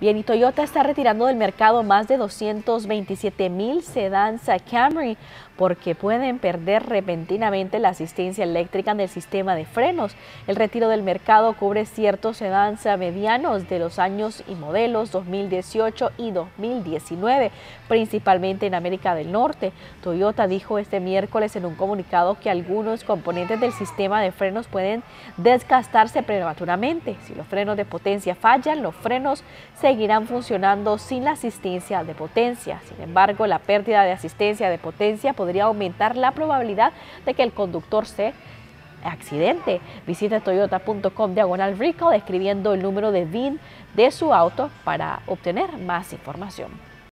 Bien, y Toyota está retirando del mercado más de 227 mil sedans Camry porque pueden perder repentinamente la asistencia eléctrica en el sistema de frenos. El retiro del mercado cubre ciertos sedans medianos de los años y modelos 2018 y 2019, principalmente en América del Norte. Toyota dijo este miércoles en un comunicado que algunos componentes del sistema de frenos pueden desgastarse prematuramente. Si los frenos de potencia fallan, los frenos seguirán funcionando sin la asistencia de potencia. Sin embargo, la pérdida de asistencia de potencia podría aumentar la probabilidad de que el conductor se accidente. Visite toyota.com diagonal recall escribiendo el número de VIN de su auto para obtener más información.